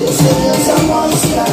Deus, is a.